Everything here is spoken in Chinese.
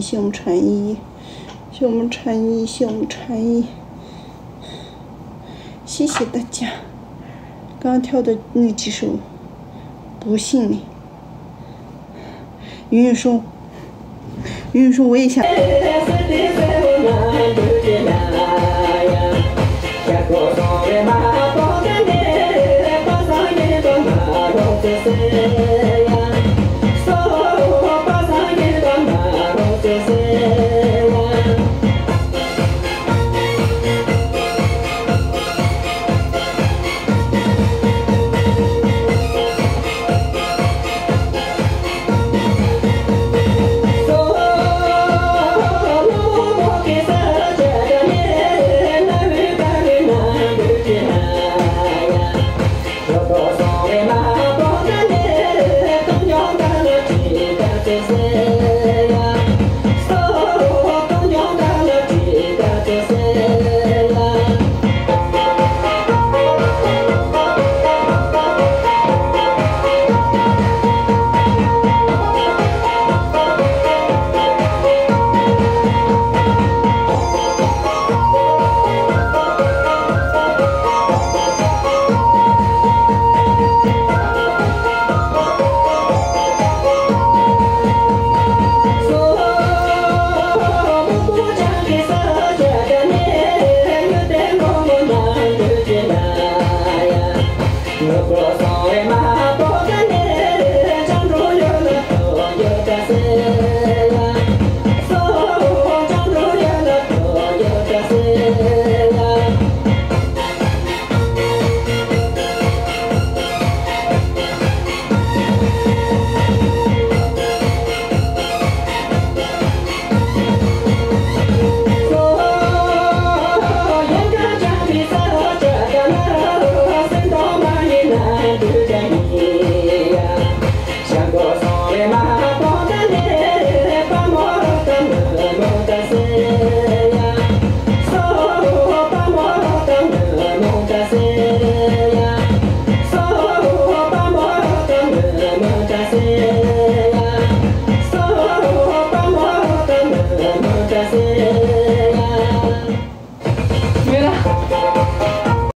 谢我们禅意，谢我们禅意，谢我们禅意，谢谢大家。刚跳的那几首，不信你。云云说，云云说我也想。Amen. Yo soy el mar